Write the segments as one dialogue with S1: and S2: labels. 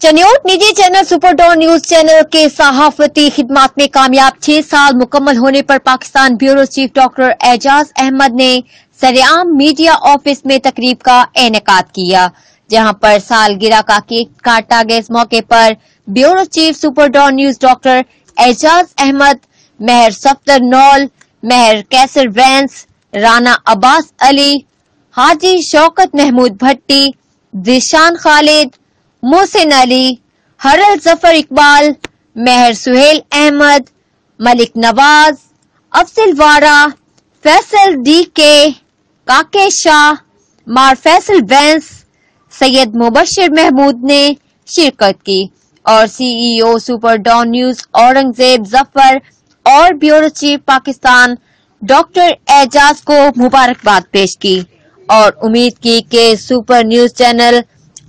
S1: चनियोट निजी channel super Dawn news channel के सहाफती खिदमत में कामयाब छह साल मुकम्मल होने पर Pakistan bureau chief doctor Ejaz Ahmad ने सरेआम मीडिया ऑफ़िस में तकरीब का इनका किया, जहाँ पर सालगिरह का केक काटा गया। इस मौके पर bureau chief super Dawn news doctor Ejaz Ahmad, Mehr Safdar Naul, Mehr Qaiser Wains, Rana Abbas Ali, Haji Shaukat Mahmood Bhatti, Dishan Khalid Mohsin Ali, Haral Zafar Iqbal, मेहर सुहेल अहमद, मलिक नवाज़, अफजल वारा, फैसल डी के काके शाह, मार फैसल बैंस सैयद मुबशर महमूद ने शिरकत की और CEO super Dawn news Aurangzeb Zafar और bureau chief Pakistan doctor Ejaz को मुबारकबाद पेश की और उम्मीद की कि सुपर न्यूज़ चैनल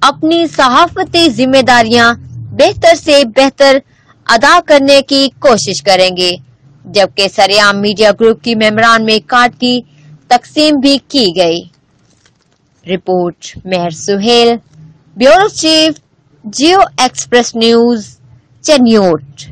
S1: अपनी सहाफती जिम्मेदारियाँ बेहतर से बेहतर अदा करने की कोशिश करेंगे। जबकि सरेआम मीडिया ग्रुप की मेमरान में कार्ड की तकसीम भी की गई। Report, Mehr Suhail, bureau chief, Geo express news Chiniot